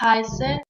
Python.